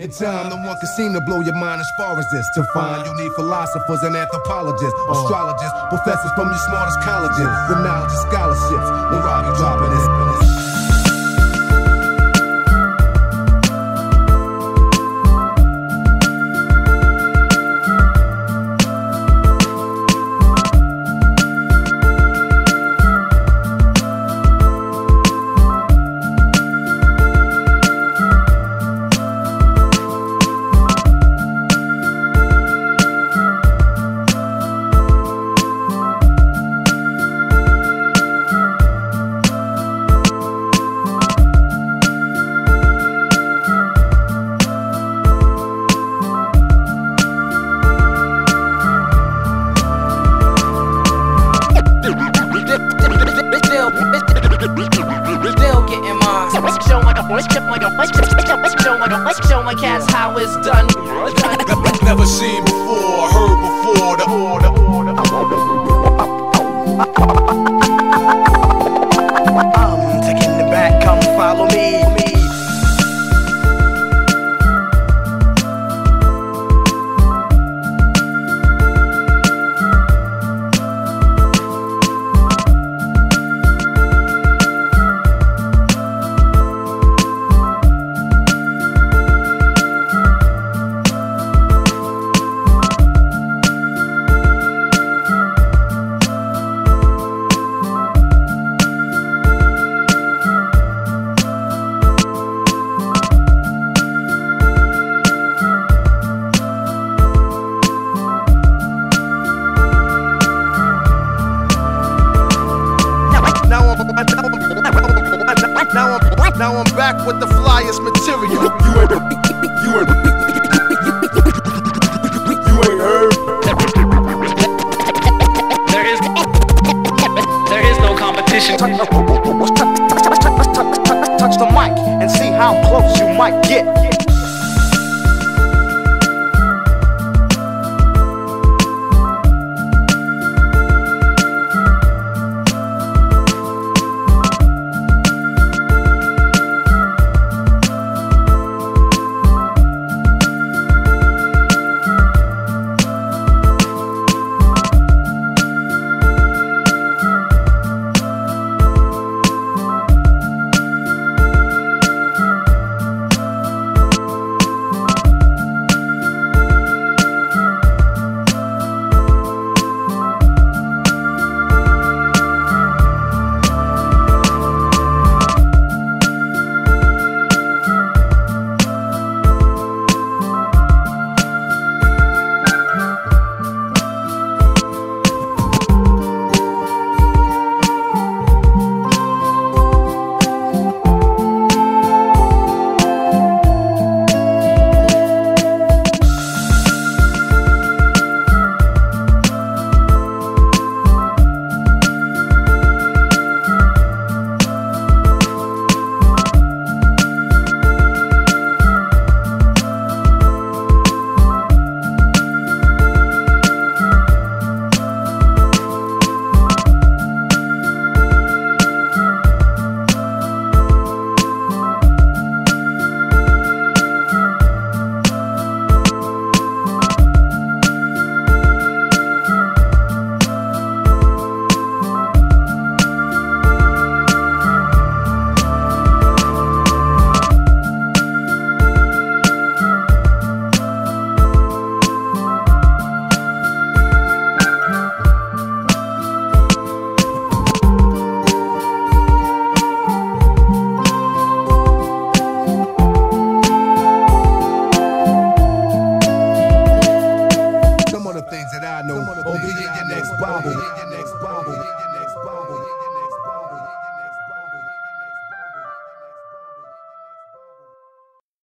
In time, no one can seem to blow your mind as far as this. To find, you need philosophers and anthropologists, oh. astrologists, professors from your smartest colleges, with knowledge and scholarships. When Robbie dropping this. Still getting mine. Show my show my show my cats how it's done. done. Never seen before, heard before. The order, order. I'm taking the back. Come follow me. me. The material. You ain't, you ain't, you ain't heard. There is there is no competition. Touch the mic and see how close you might get. Some